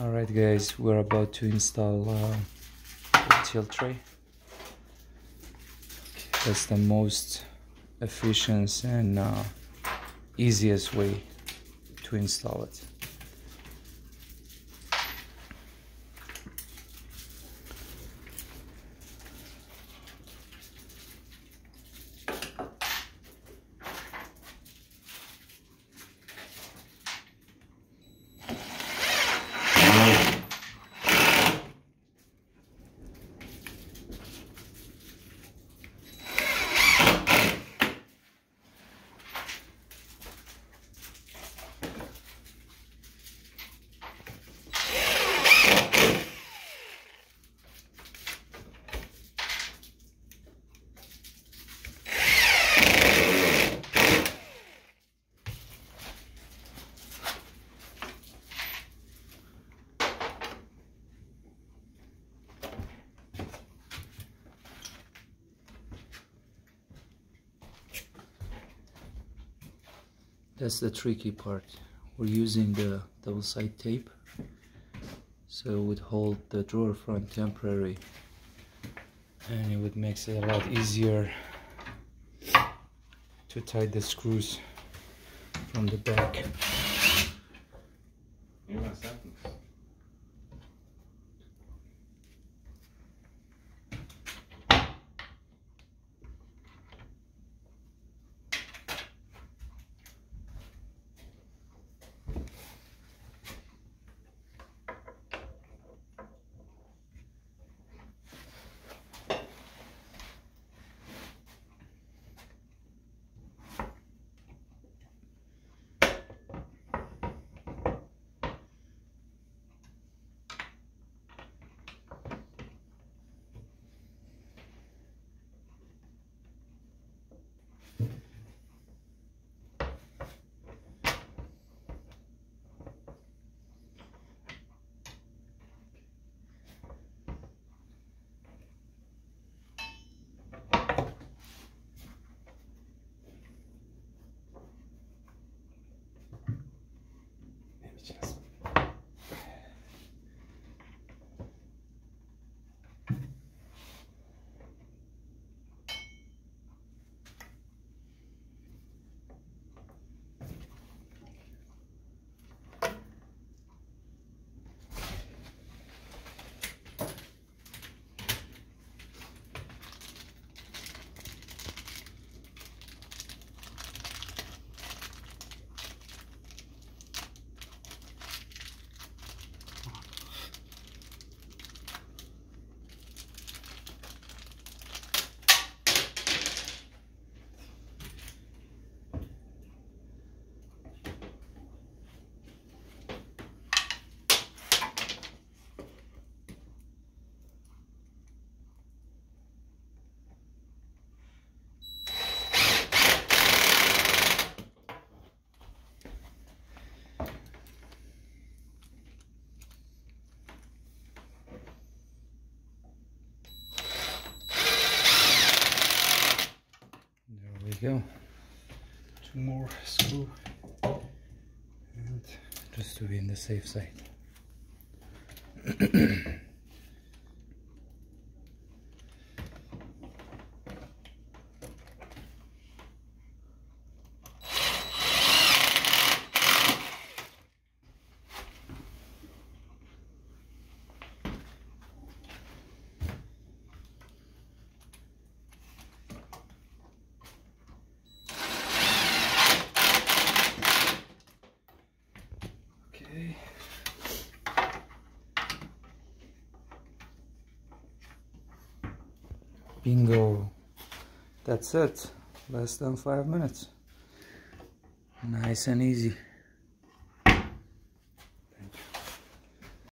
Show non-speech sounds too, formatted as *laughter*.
Alright guys, we're about to install uh, the tilt tray. That's the most efficient and uh, easiest way to install it. That's the tricky part. We're using the double side tape so it would hold the drawer front temporary and it would make it a lot easier to tie the screws from the back go. Two more screw and just to be in the safe side. *clears throat* Bingo. That's it. Less than five minutes. Nice and easy.